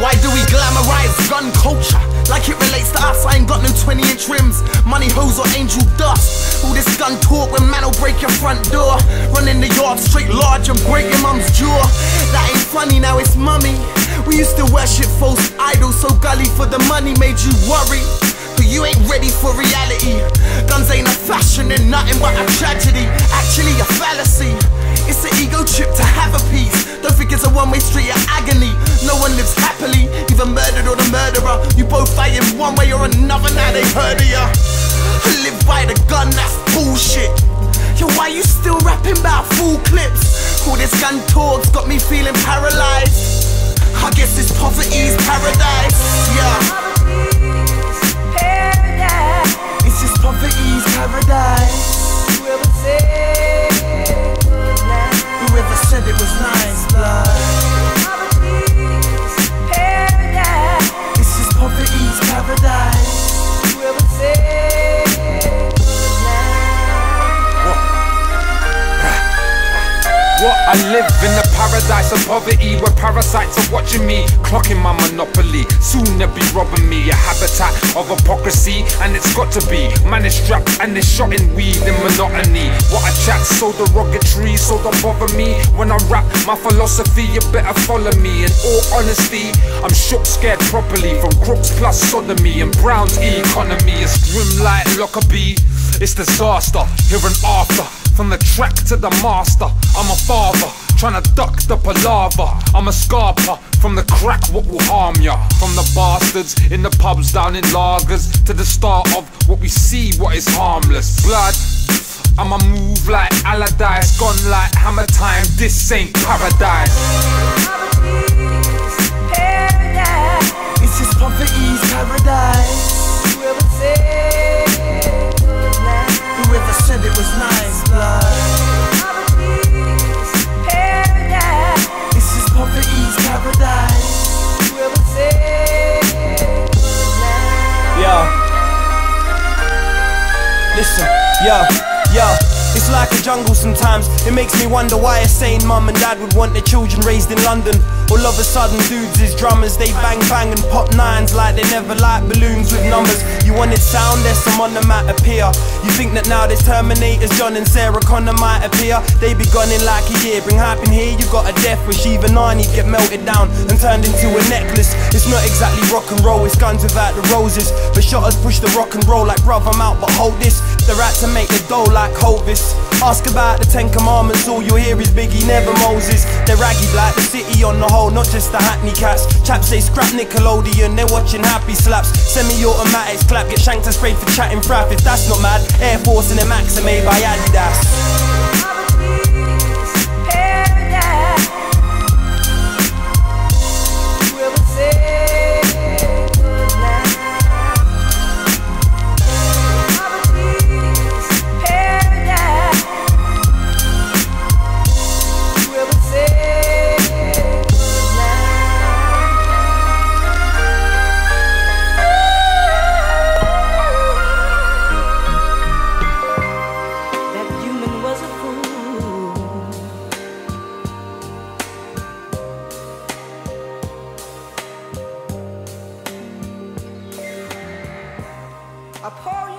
Why do we glamorize gun culture? Like it relates to us, I ain't got no 20 inch rims, money hoes or angel dust. All this gun talk when man will break your front door. Run in the yard straight large and break your mum's jaw. That ain't funny now, it's mummy. We used to worship false idols, so gully for the money made you worry. But you ain't ready for reality. Guns ain't a fashion and nothing but a tragedy. Actually, a fallacy. It's an ego trip to have a piece. Don't think it's a one way street of agony. No one lives happily, either murdered or the murderer. You both fight in one way or another, now they heard of ya. Live by the gun, that's bullshit. Yo, why you still rapping about full clips? All this gun talk's got me feeling paralyzed. What? I live in the paradise of poverty where parasites are watching me, clocking my monopoly. Soon they'll be robbing me, a habitat of hypocrisy, and it's got to be. Man is strapped and they're shot in weed and monotony. What I chat so derogatory, so don't bother me. When I rap my philosophy, you better follow me. In all honesty, I'm shook, scared properly from crooks plus sodomy and Brown's economy. It's grim like Lockerbie. It's disaster, here and after. From the track to the master, I'm a father. Trying to duck the palaver. I'm a scarper. From the crack, what will harm ya? From the bastards in the pubs down in lagers to the start of what we see, what is harmless. Blood. I'ma move like Allardyce, gone like hammer time. This ain't paradise. Yo, yo. It's like a jungle sometimes. It makes me wonder why a sane mum and dad would want their children raised in London. All of a sudden, dudes is drummers. They bang bang and pop nines like they never like balloons with numbers. You wanted sound, there's some on the mat appear. You think that now there's Terminators, John and Sarah Connor might appear. They be gone in like a year. Bring hype in here, you got a death wish. Even Arnie get melted down and turned into a necklace. It's not exactly rock and roll, it's guns without the roses. But shotters push the rock and roll like bruv, I'm out, but hold this. The rat to make the dough like Hovis. Ask about the Ten Commandments, all you'll hear is Biggie, never Moses. They're raggy black, the city on the whole, not just the Hackney cats. Chaps say scrap Nickelodeon, they're watching happy slaps. Semi-automatics clap, get shanked and sprayed for chatting fraff. If that's not mad, Air Force and the Max made by Adidas. A life